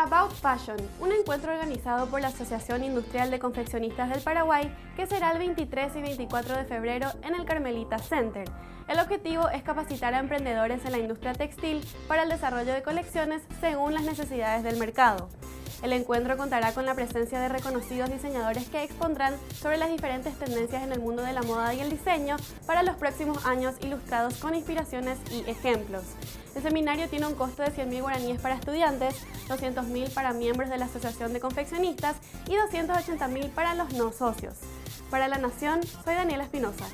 About Fashion, un encuentro organizado por la Asociación Industrial de Confeccionistas del Paraguay que será el 23 y 24 de febrero en el Carmelita Center. El objetivo es capacitar a emprendedores en la industria textil para el desarrollo de colecciones según las necesidades del mercado. El encuentro contará con la presencia de reconocidos diseñadores que expondrán sobre las diferentes tendencias en el mundo de la moda y el diseño para los próximos años ilustrados con inspiraciones y ejemplos. El seminario tiene un costo de 100.000 guaraníes para estudiantes, 200.000 para miembros de la Asociación de Confeccionistas y 280.000 para los no socios. Para La Nación, soy Daniela Espinosa.